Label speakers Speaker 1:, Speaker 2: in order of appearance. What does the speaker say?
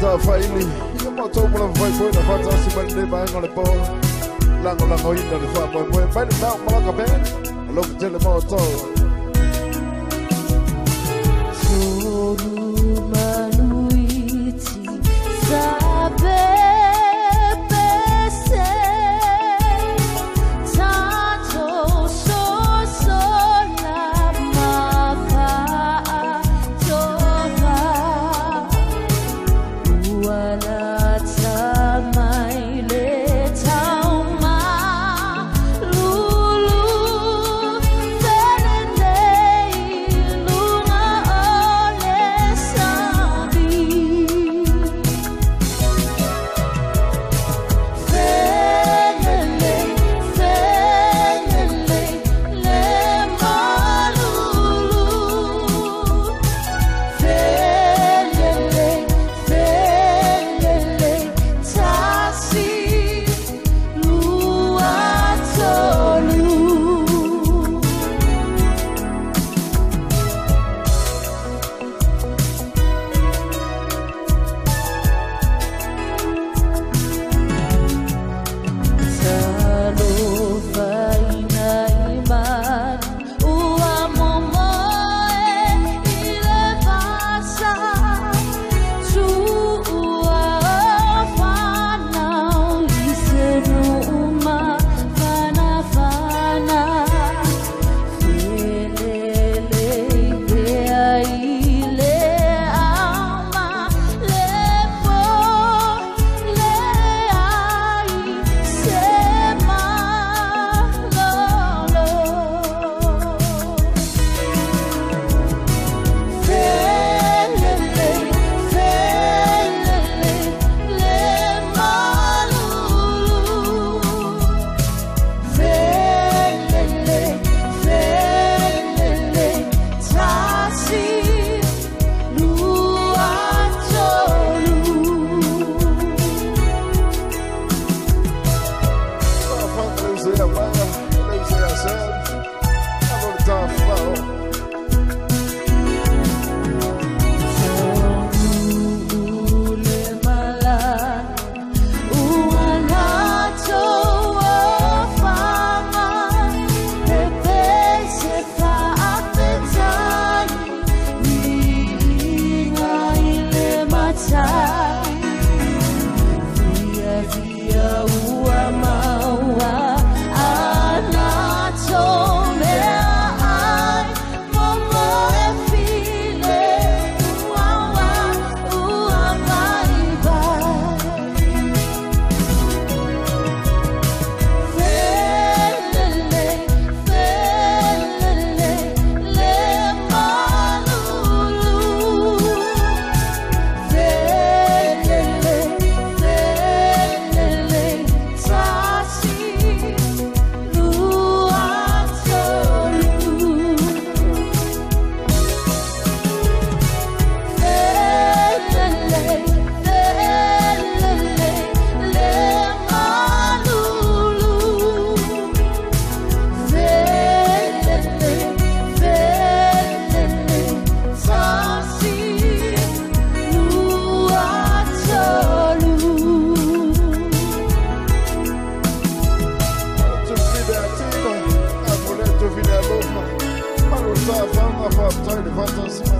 Speaker 1: sa faili ia matou ma lava fai poe na fatasi ma lenei vaega o le po. Lagolagoina le faamoemoe mai le tau malaka pea alofi tele maotou
Speaker 2: Sorumanuiti
Speaker 1: tai de fantasma